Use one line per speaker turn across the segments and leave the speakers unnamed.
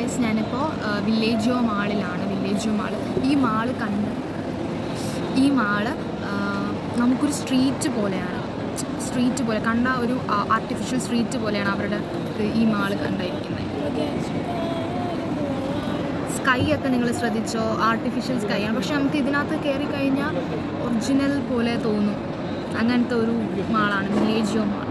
Guys ഞാനിപ്പോൾ വില്ലേജോ മാളിലാണ് വില്ലേജോ mall ഈ mall കണ്ട് ഈ മാൾ നമുക്കൊരു സ്ട്രീറ്റ് പോലെയാണ്. സ്ട്രീറ്റ് പോലെ കണ്ട ഒരു ആർട്ടിഫിഷ്യൽ സ്ട്രീറ്റ് പോലെയാണ് അവരുടെ ഈ മാൾ കണ്ടായിരിക്കുന്നത്. സ്കൈ ഒക്കെ നിങ്ങൾ ശ്രദ്ധിച്ചോ? ആർട്ടിഫിഷ്യൽ സ്കൈ ആണ്. പക്ഷെ നമുക്ക് ഇതിനകത്ത് കയറി കഴിഞ്ഞാൽ ഒറിജിനൽ പോലെ തോന്നും. അങ്ങനത്തെ ഒരു മാളാണ് വില്ലേജോ മാൾ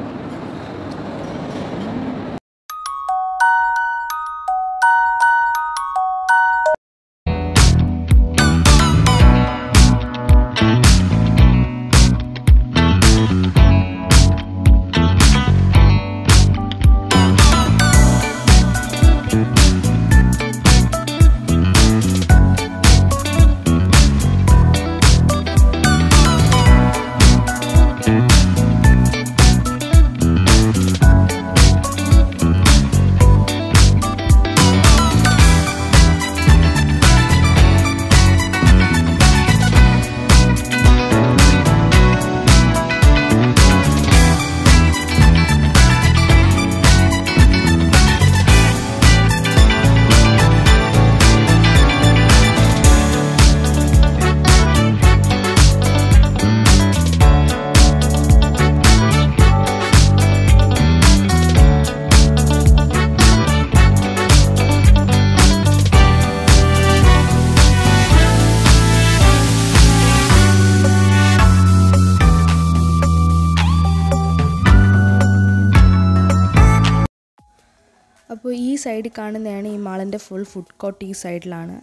അപ്പോൾ ഈ സൈഡിൽ കാണുന്നതാണ് ഈ മാളിന്റെ ഫുൾ ഫുഡ് കോർട്ട് ഈ സൈഡിലാണ്.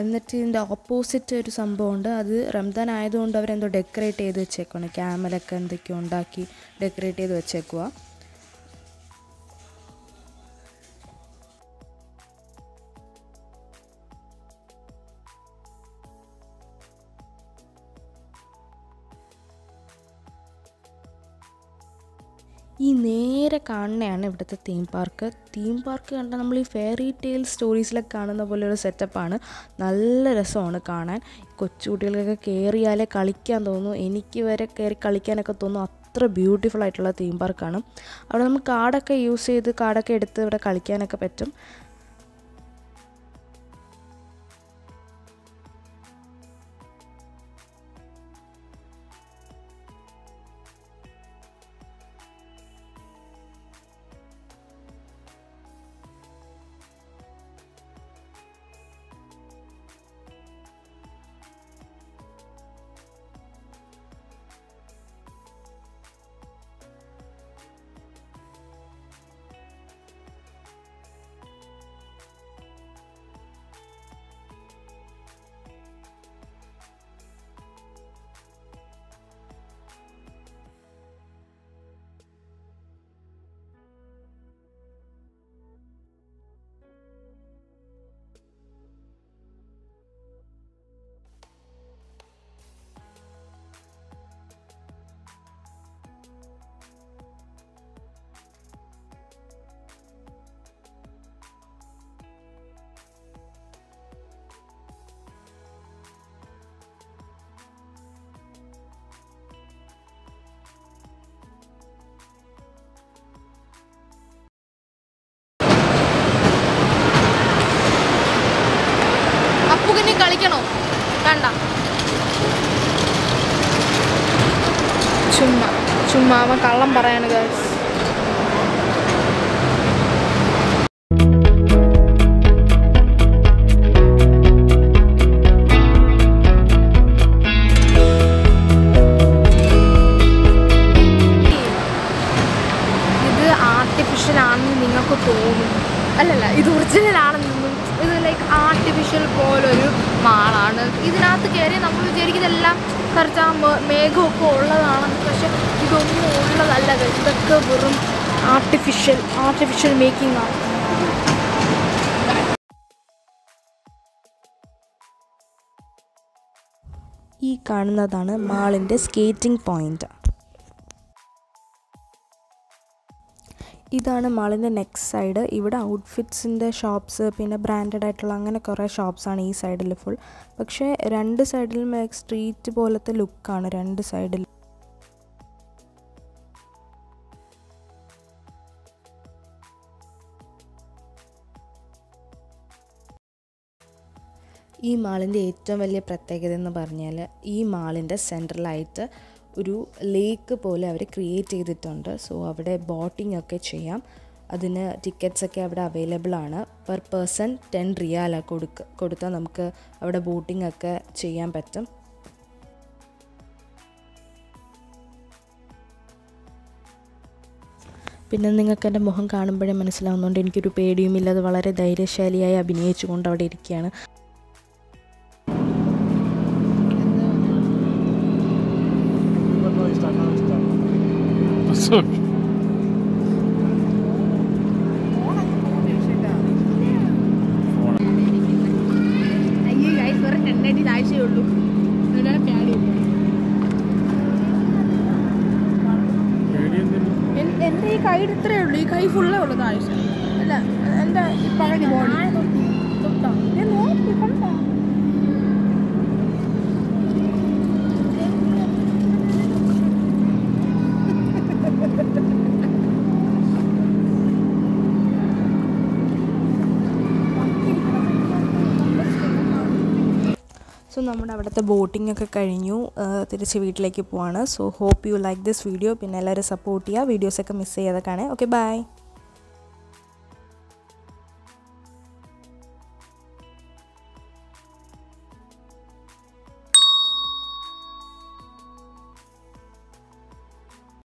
എന്നിട്ട് ഇതിന്റെ ഓപ്പോസിറ്റ് ഒരു സംഭവമുണ്ട്. അത് റംദാൻ ആയതുകൊണ്ട് അവരെന്തോ ഡെക്കറേറ്റ് ചെയ്ത് വെച്ചേക്കുവാണ്. ക്യാമലൊക്കെ എന്തൊക്കെയോ ഉണ്ടാക്കി ഡെക്കറേറ്റ് ചെയ്ത് വെച്ചേക്കുക ഈ നേരെ കാണുന്നതാണ് ഇവിടുത്തെ തീം പാർക്ക് തീം പാർക്ക് കണ്ടാൽ നമ്മൾ ഈ ഫെയറി ടെയിൽ സ്റ്റോറീസിലൊക്കെ കാണുന്ന പോലെ ഒരു സെറ്റപ്പാണ് നല്ല രസമാണ് കാണാൻ. കൊച്ചുകുട്ടികൾക്കൊക്കെ കയറിയാലേ കളിക്കാൻ തോന്നും. എനിക്ക് വരെ കയറി കളിക്കാനൊക്കെ തോന്നും. അത്ര ബ്യൂട്ടിഫുൾ ആയിട്ടുള്ള തീം പാർക്കാണ് അവിടെ നമുക്ക് കാർഡൊക്കെ യൂസ് ചെയ്ത് കാർഡൊക്കെ എടുത്ത് ഇവിടെ കളിക്കാനൊക്കെ പറ്റും.
അപ്പുകിനി വേണ്ട. കണ്ട ചുമ്മാ ചുമ്മാ അവൻ കള്ളം പറയാണ് ഗൈസ് ഇത് ആർട്ടിഫിഷ്യൽ ആണെന്ന് നിങ്ങൾക്ക് തോന്നും അല്ലല്ല ഇത് ഒറിജിനൽ ആണെന്ന് ഇത് ലൈക്ക് ആർട്ടിഫിഷ്യൽ പോലൊരു മാളാണ്. ഇതിനകത്ത് കയറി നമ്മൾ വിചാരിക്കുന്നതെല്ലാം കുറച്ച് ആ മേഘമൊക്കെ ഉള്ളതാണെന്ന്. പക്ഷെ ഇതൊന്നും ഉള്ളതല്ല. ഇതൊക്കെ വെറും ആർട്ടിഫിഷ്യൽ ആർട്ടിഫിഷ്യൽ മേക്കിംഗ് ആണ്.
ഈ കാണുന്നതാണ് മാളിന്റെ സ്കേറ്റിംഗ് പോയിന്റ് ഇതാണ് മാളിന്റെ നെക്സ്റ്റ് സൈഡ് ഇവിടെ ഔട്ട്ഫിറ്റ്സിന്റെ ഷോപ്സ് പിന്നെ ബ്രാൻഡഡ് ആയിട്ടുള്ള അങ്ങനെ കുറേ ഷോപ്പ്സാണ് ഈ സൈഡിൽ ഫുൾ പക്ഷേ രണ്ട് സൈഡിലും സ്ട്രീറ്റ് പോലത്തെ ലുക്കാണ് രണ്ട് സൈഡിൽ ഈ മാളിന്റെ ഏറ്റവും വലിയ പ്രത്യേകത എന്ന് പറഞ്ഞാൽ ഈ മാളിന്റെ സെൻട്രലായിട്ട് ഒരു ലേക്ക് പോലെ അവർ ക്രിയേറ്റ് ചെയ്തിട്ടുണ്ട്. സോ അവിടെ ബോട്ടിംഗ് ഒക്കെ ചെയ്യാം. അതിന് ടിക്കറ്റ്സ് ഒക്കെ അവിടെ അവൈലബിൾ ആണ്. പെർ പേഴ്സൺ ടെൻ റിയാല കൊടുക്ക കൊടുത്താൽ നമുക്ക് അവിടെ ബോട്ടിംഗ് ഒക്കെ ചെയ്യാൻ പറ്റും. പിന്നെ നിങ്ങൾക്ക് എന്റെ മുഖം കാണുമ്പോഴേ മനസ്സിലാവുന്നതുകൊണ്ട് എനിക്കൊരു പേടിയുമില്ല. അത് വളരെ ധൈര്യശാലിയായി അഭിനയിച്ചുകൊണ്ട് അവിടെ ഇരിക്കുകയാണ്.
എന്റെ ഈ കൈ ഇത്രേ ഉള്ളൂ. ഈ കൈ ഫുള്ളേ ഉള്ളൂ താഴ്ച അല്ല എന്റെ ഈ പകുതി ബോഡി നോക്കി കണ്ടോ
സോ നമ്മുടെ അവിടുത്തെ ബോട്ടിംഗ് ഒക്കെ കഴിഞ്ഞു. തിരിച്ച് വീട്ടിലേക്ക് പോവാണ്. So hope you like this video പിന്നെ എല്ലാവരും സപ്പോർട്ട് ചെയ്യുക. വീഡിയോസൊക്കെ മിസ് ചെയ്യാതെ കാണേ ഓക്കെ ബൈ